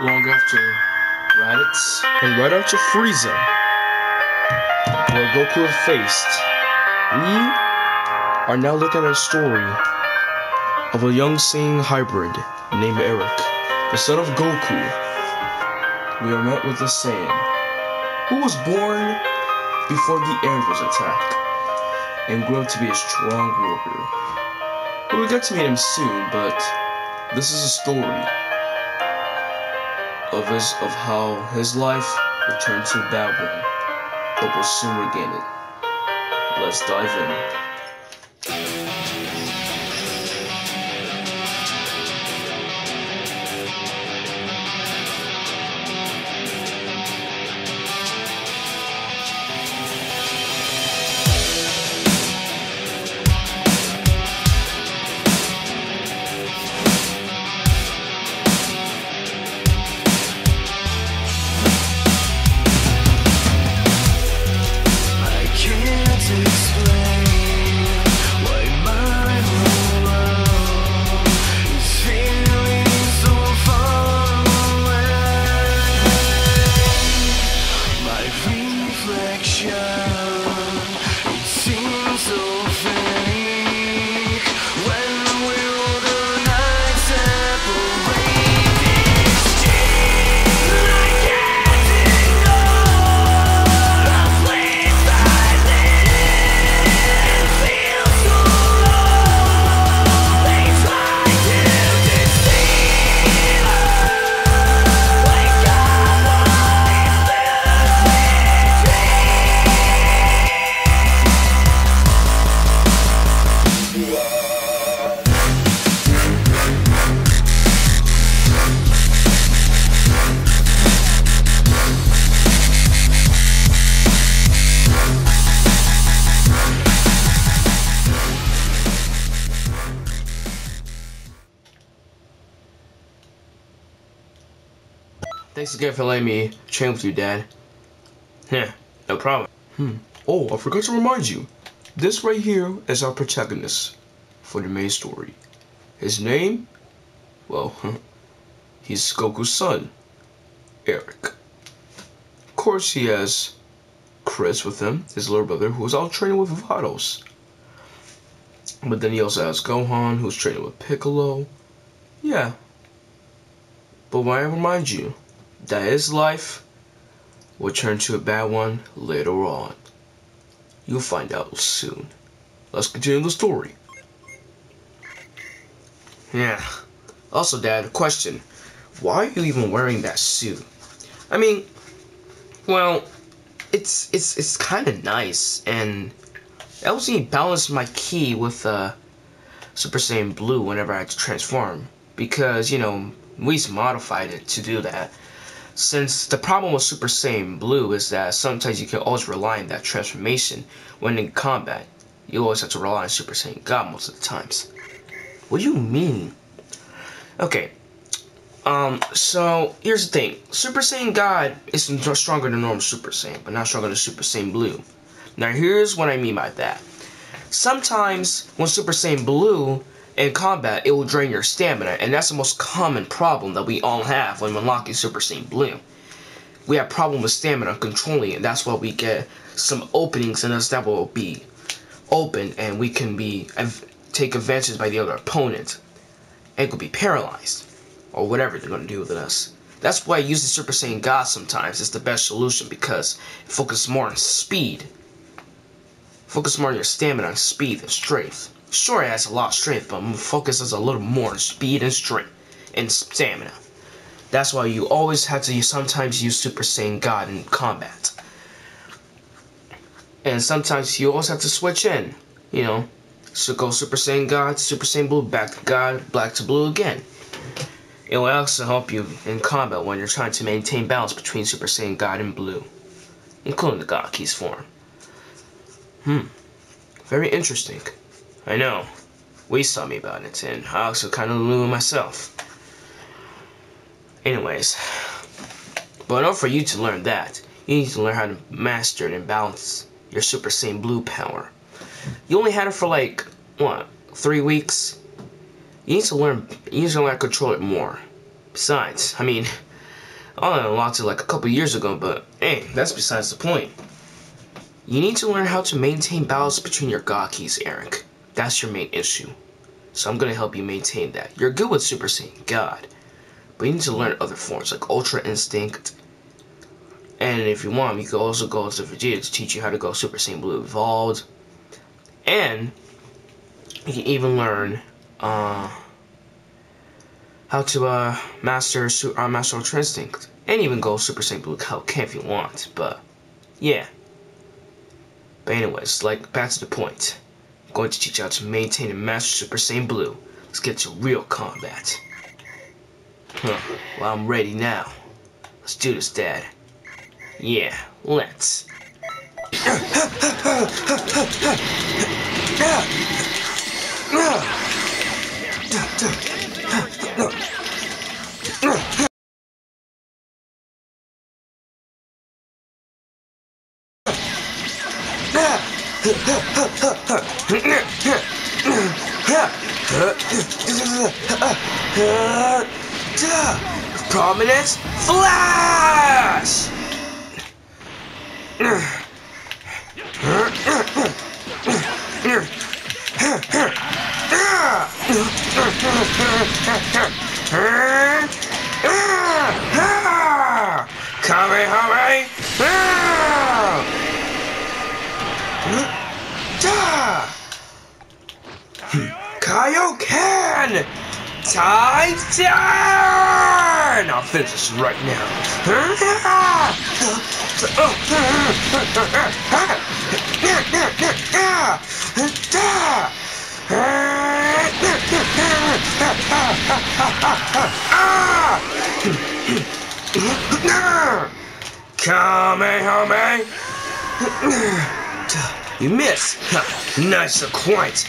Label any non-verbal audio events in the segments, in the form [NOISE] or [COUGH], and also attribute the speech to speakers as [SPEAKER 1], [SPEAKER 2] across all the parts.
[SPEAKER 1] long after Raditz and right after Frieza, where Goku faced, we are now looking at a story of a young Saiyan hybrid named Eric, the son of Goku. We are met with a Saiyan who was born before the Android's attack and grew up to be a strong warrior. But we get to meet him soon, but this is a story of his of how his life returned to one, but will soon regain it. Let's dive in. Again for letting me train with you, Dad. Yeah, no problem. Hmm. Oh, I forgot to remind you. This right here is our protagonist for the main story. His name? Well, he's Goku's son, Eric. Of course, he has Chris with him, his little brother, who was out training with Vados. But then he also has Gohan, who's training with Piccolo. Yeah. But why I remind you, that his life will turn to a bad one later on. You'll find out soon. Let's continue the story. Yeah. Also, Dad, question. Why are you even wearing that suit? I mean, well, it's it's it's kind of nice, and it helps me balance my ki with uh, Super Saiyan Blue whenever I had to transform. Because, you know, we modified it to do that. Since the problem with Super Saiyan Blue is that sometimes you can always rely on that transformation when in combat. You always have to rely on Super Saiyan God most of the times. What do you mean? Okay. Um, so here's the thing. Super Saiyan God is stronger than normal Super Saiyan, but not stronger than Super Saiyan Blue. Now here's what I mean by that. Sometimes when Super Saiyan Blue in combat, it will drain your stamina, and that's the most common problem that we all have when unlocking Super Saiyan Blue. We have problem with stamina controlling it. That's why we get some openings in us that will be open, and we can be take advantage by the other opponent. And could be paralyzed, or whatever they're gonna do with us. That's why using Super Saiyan God sometimes is the best solution because it focuses more on speed. Focus more on your stamina and speed and strength. Sure, it has a lot of strength, but focuses a little more on speed and strength and stamina. That's why you always have to sometimes use Super Saiyan God in combat. And sometimes you always have to switch in, you know. So go Super Saiyan God, Super Saiyan Blue, back to God, black to blue again. It will also help you in combat when you're trying to maintain balance between Super Saiyan God and Blue, including the God Keys form. Hmm, very interesting. I know. We saw me about it, and I also kind of knew it myself. Anyways, but in order for you to learn that, you need to learn how to master and balance your Super Saiyan Blue power. You only had it for like, what, three weeks? You need to learn, you need to learn how to control it more. Besides, I mean, [LAUGHS] I unlocked it like a couple years ago, but hey, that's besides the point. You need to learn how to maintain balance between your keys, Eric. That's your main issue. So I'm gonna help you maintain that. You're good with Super Saiyan God, but you need to learn other forms like Ultra Instinct. And if you want, you can also go to Vegeta to teach you how to go Super Saiyan Blue Evolved. And you can even learn uh, how to uh, master uh, master Ultra Instinct, and even go Super Saiyan Blue Kaioken if you want. But yeah. But anyways, like back to the point. Going to teach you how to maintain and master Super Saiyan Blue. Let's get to real combat. Huh. Well, I'm ready now. Let's do this, Dad. Yeah, let's. [LAUGHS] Prominence Flash! Kamehameha! Kaioken! Time turn! I'll finish this right now. Kamehameha! You miss! Nice quite!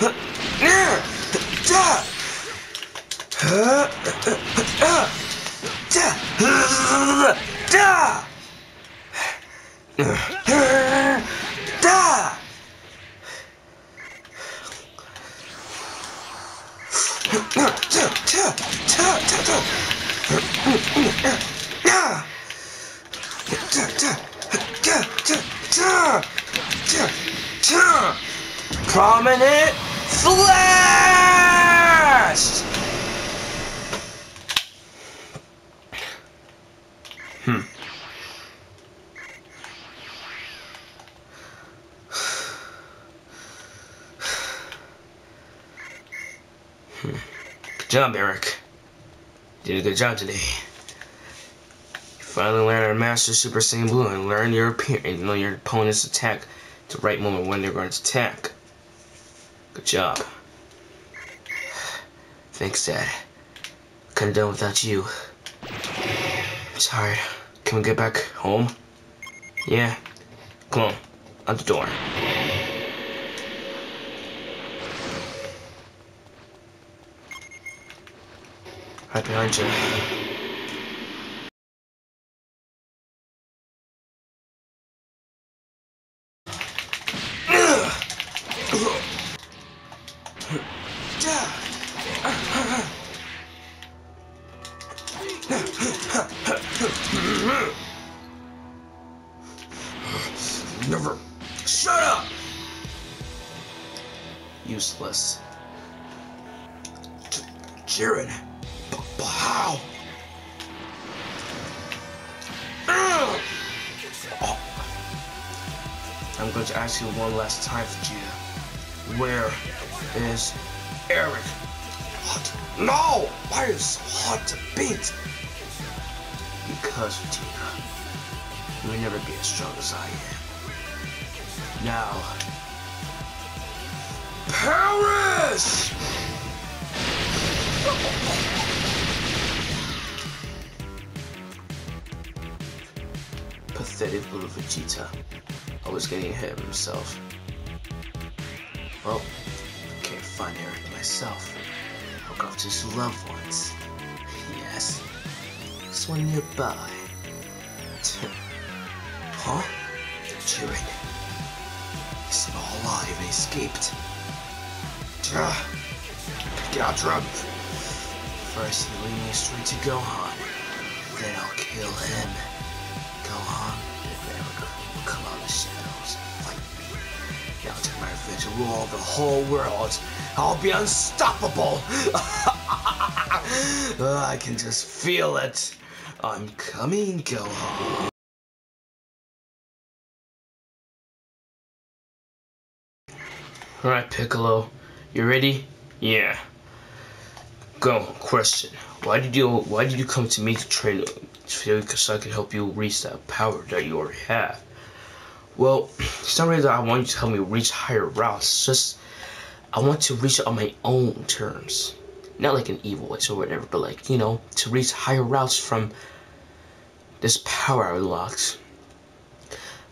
[SPEAKER 1] Dad. Prominent Flash! Hmm. Hmm. Good job, Eric. Did a good job today. You finally learned to master Super Saiyan Blue and learn your know your opponent's attack at the right moment when they're going to attack. Good job. Thanks, Dad. Couldn't have done without you. I'm tired. Can we get back home? Yeah. Come on. Out the door. Right behind you. Never. Shut up! Useless. Jiren. Ugh! Oh. I'm going to ask you one last time, Vegeta. Where is Eric? hot? No! Why are you so hard to beat? Because, Vegeta, you will never be as strong as I am. Now, Paris! Pathetic little Vegeta. Always getting ahead of himself. Well, can't find Eric myself. I'll go to his loved ones. Yes. This one nearby. [LAUGHS] huh? Jiren. He's not alive and escaped. Get out. First, he lead me straight to Gohan. Then I'll kill him. And rule the whole world. I'll be unstoppable. [LAUGHS] Uh, I can just feel it. I'm coming, Gohan. Alright, Piccolo. You ready? Yeah. Go. Question. Why did you why did you come to me to train so I can help you reach that power that you already have? Well, [CLEARS THROAT] really that I want you to help me reach higher routes. Just I want to reach on my own terms. Not like an evil way or whatever, but like, you know, to reach higher routes from this power I unlocked.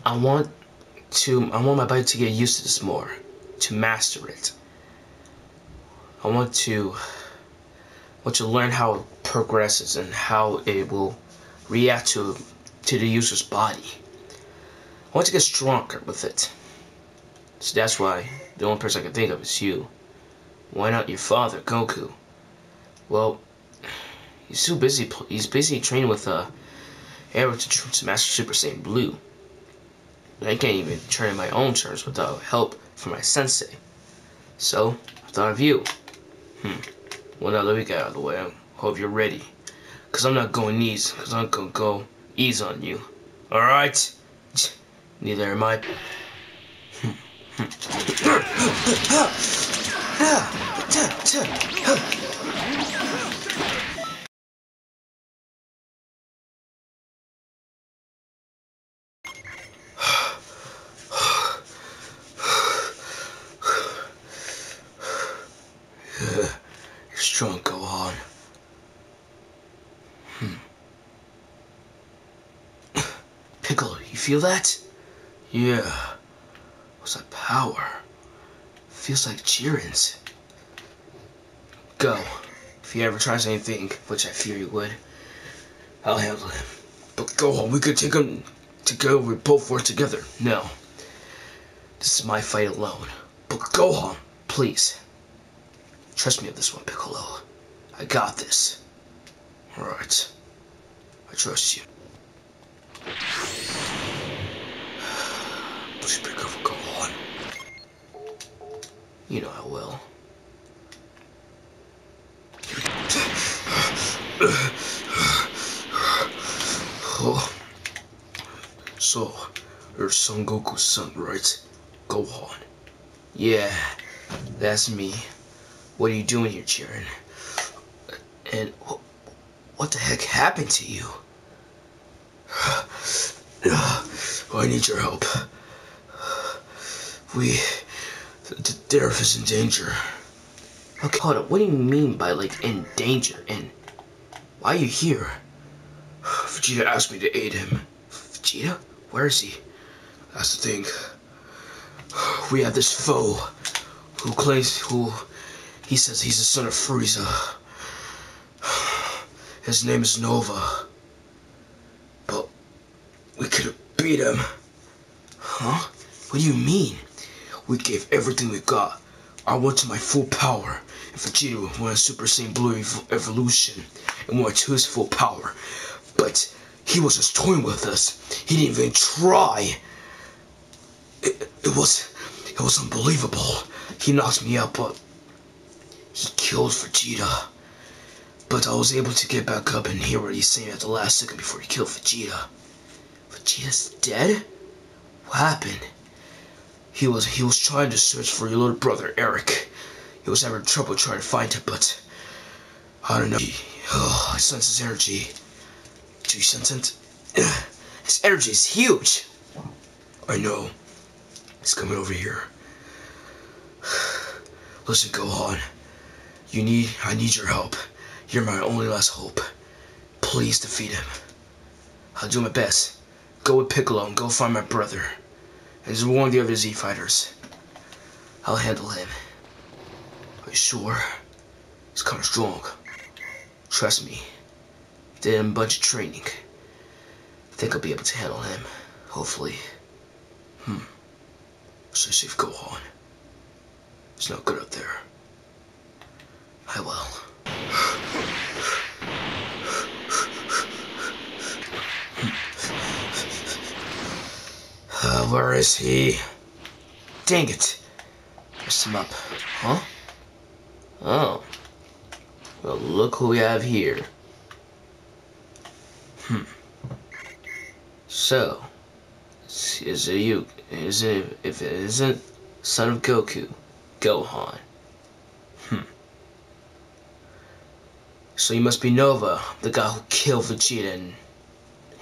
[SPEAKER 1] I want to I want my body to get used to this more. To master it. I want to want to learn how it progresses and how it will react to to the user's body. I want to get stronger with it. So that's why the only person I can think of is you. Why not your father, Goku? Well, he's too busy. He's busy training with uh, Arrow to, to master Super Saiyan Blue. And I can't even train my own terms without help from my sensei. So I thought of you. Hmm. Well, now let me get out of the way. I hope you're ready. Cause I'm not going easy. Cause I'm gonna go ease on you. All right. Neither am I. You're [SIGHS] strong, Gohan. Hmm. Piccolo, you feel that? Yeah. What's that power? Feels like Jiren's. Go. If he ever tries anything, which I fear he would, I'll handle him. But Gohan, we could take him together. We both work together. No. This is my fight alone. But Gohan, please. Trust me on this one, Piccolo. I got this. Alright. I trust you. Please be careful, go on. You know I will. Oh. [SIGHS] So, you're Son Goku's son, right? Gohan. Yeah, that's me. What are you doing here, Jiren? And wh- what the heck happened to you? [SIGHS] I need your help. We. The Deref is in danger. Okay, hold up. What do you mean by, like, in danger? And why are you here? Vegeta asked me to aid him. Vegeta? Where is he? That's the thing. We have this foe who claims who he says he's the son of Frieza. His name is Nova. But we could have beat him. Huh? What do you mean? We gave everything we got. I went to my full power. And Vegeta went Super Saiyan Blue ev- Evolution and went to his full power. But he was just toying with us. He didn't even try. It, it was it was unbelievable. He knocked me out, but he killed Vegeta. But I was able to get back up and hear what he's saying at the last second before he killed Vegeta. Vegeta's dead? What happened? He was he was trying to search for your little brother Eric. He was having trouble trying to find him, but I don't know. Oh, I sense his energy. Do you sense it? [CLEARS THROAT] His energy is huge. I know. He's coming over here. [SIGHS] Listen, Gohan. You need. I need your help. You're my only last hope. Please defeat him. I'll do my best. Go with Piccolo and go find my brother. And one of the other Z fighters. I'll handle him. Are you sure? He's kind of strong. Trust me. Did a bunch of training. I think I'll be able to handle him. Hopefully. Hmm. Stay safe, Gohan. It's not good out there. I will. Uh, where is he? Dang it. Messed him up. Huh? Oh. Well, look who we have here. Hmm. So, is it you? Is it if it isn't son of Goku, Gohan? Hmm. So you must be Nova, the guy who killed Vegeta and,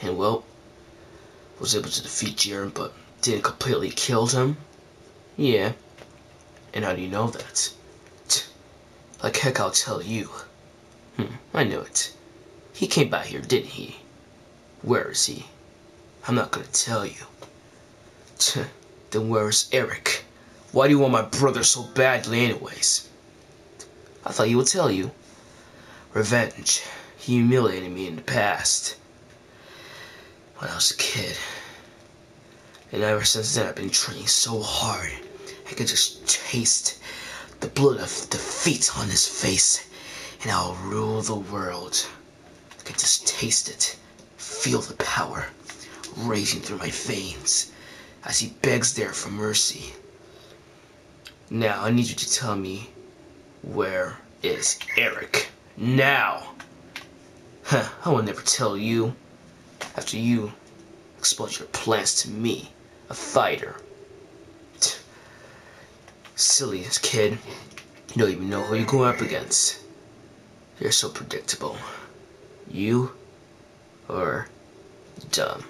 [SPEAKER 1] and well, was able to defeat Jiren, but didn't completely kill him. Yeah. And how do you know that? Tch. Like heck, I'll tell you. Hmm, I knew it. He came by here, didn't he? Where is he? I'm not gonna tell you. Tch, then where is Eric? Why do you want my brother so badly anyways? I thought he would tell you. Revenge. He humiliated me in the past. When I was a kid. And ever since then I've been training so hard. I can just taste the blood of defeat on his face. And I'll rule the world. I can just taste it. Feel the power raging through my veins as he begs there for mercy. Now, I need you to tell me where is Eric? Now! Huh, I will never tell you. After you expose your plans to me, a fighter. Tch. Silly kid. You don't even know who you're going up against. You're so predictable. You are dumb.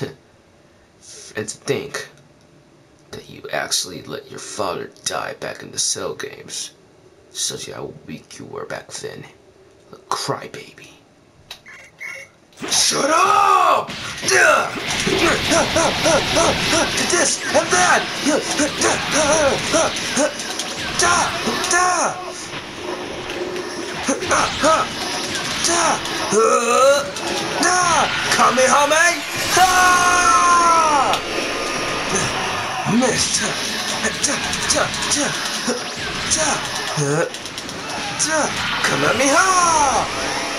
[SPEAKER 1] [LAUGHS] and to think that you actually let your father die back in the cell games. You how weak you were back then. A crybaby. Shut up! This and that! Kamehame! Ha! Missed! Kamehameha!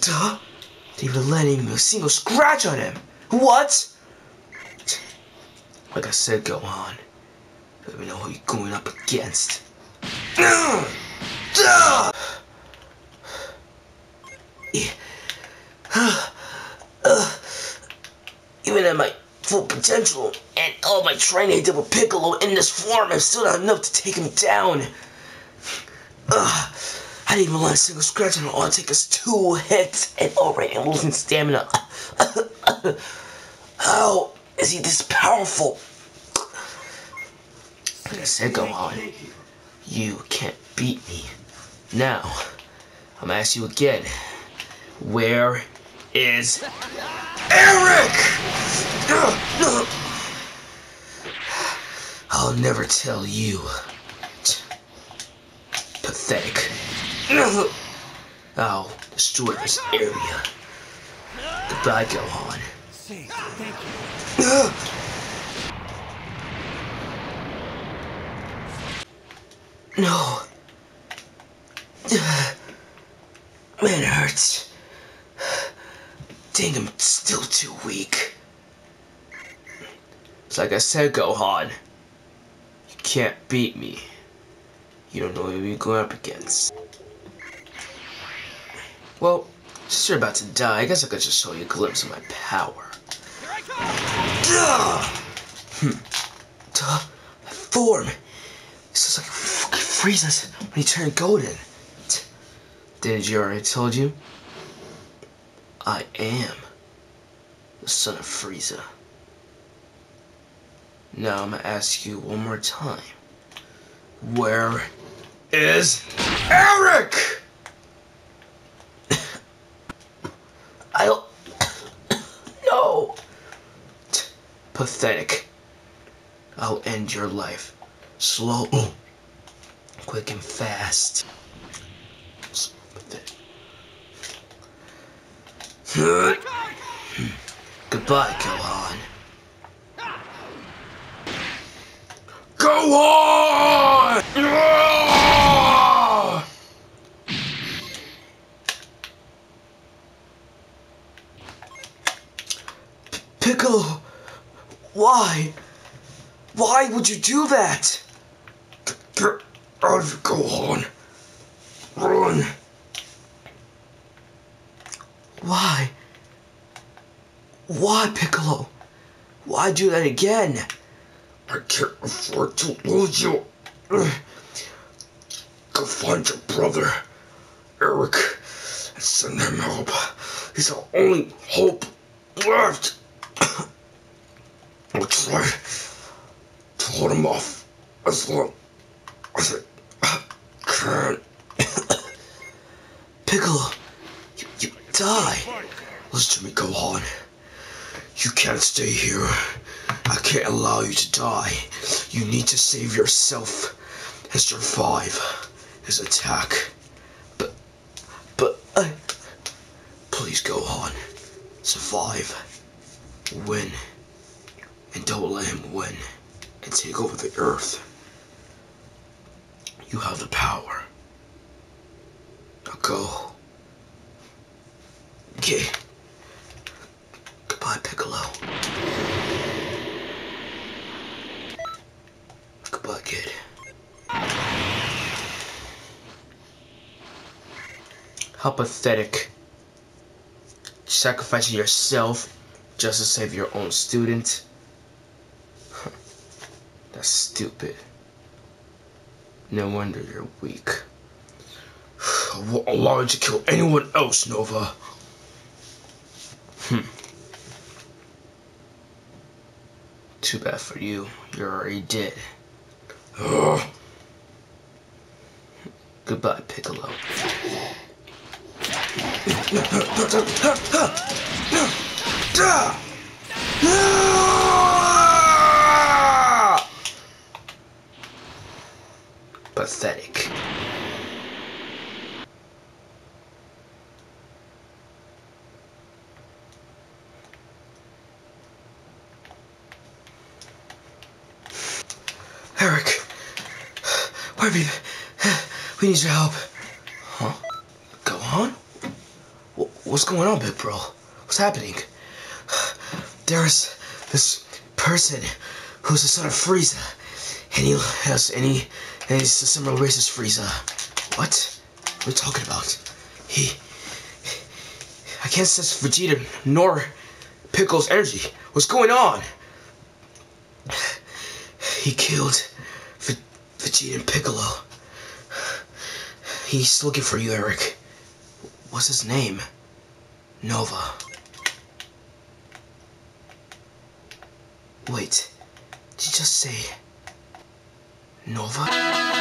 [SPEAKER 1] Duh. They even letting me a single scratch on him. What? Like I said, Gohan. Let me know who you're going up against. [SIGHS] Duh. [SIGHS] Uh, even at my full potential and all my training I with Piccolo in this form, I'm still not enough to take him down. Ugh, I didn't even land a single scratch and all it takes is two hits and already I'm losing stamina. [LAUGHS] How is he this powerful? Like I said, Gohan. You can't beat me. Now, I'm gonna ask you again. Where is Eric? I'll never tell you. Pathetic. I'll destroy this area. Goodbye, Gohan. No. Man, it hurts. Dang, I'm still too weak. It's like I said, Gohan. You can't beat me. You don't know who you're going up against. Well, since you're about to die, I guess I could just show you a glimpse of my power. Here I come! Duh! Hmm. duh, that form. This is like fucking Frieza's when he turned golden. Didn't you already told you? I am the son of Frieza. Now I'm gonna ask you one more time. Where is Eric? [COUGHS] I don't. [COUGHS] No. Pathetic. I'll end your life. Slow, [COUGHS] quick, and fast. So pathetic. Hmm. Goodbye, Gohan. Gohan! Piccolo, why? Why would you do that? Get out of Gohan. Run. Why? Why, Piccolo? Why do that again? To lose you. Go find your brother, Eric, and send him help. He's our only hope left. I'll try to hold him off as long as I can. Piccolo, you, you die. Listen to me, on. You can't stay here. I can't allow you to die. You need to save yourself and survive his attack. But, but, I. Please Gohan. Survive. Win. And don't let him win and take over the earth. You have the power. Now go. Okay. Goodbye, Piccolo. Kid. How pathetic. Sacrificing yourself just to save your own student. [LAUGHS] That's stupid. No wonder you're weak. [SIGHS] I allow you to kill anyone else, Nova. Hmm. Too bad for you. You're already dead. [SIGHS] Goodbye, Piccolo. [SIGHS] Pathetic. Eric, where have you been? We need your help. Huh? Go on? What's going on, big bro? What's happening? There's this person who's the son of Frieza, and he has any, and he's a similar race as Frieza. What? What are you talking about? He, I can't sense Vegeta nor Piccolo's energy. What's going on? He killed V- Vegeta and Piccolo. He's looking for you, Eric. What's his name? Nova. Wait, did you just say Nova?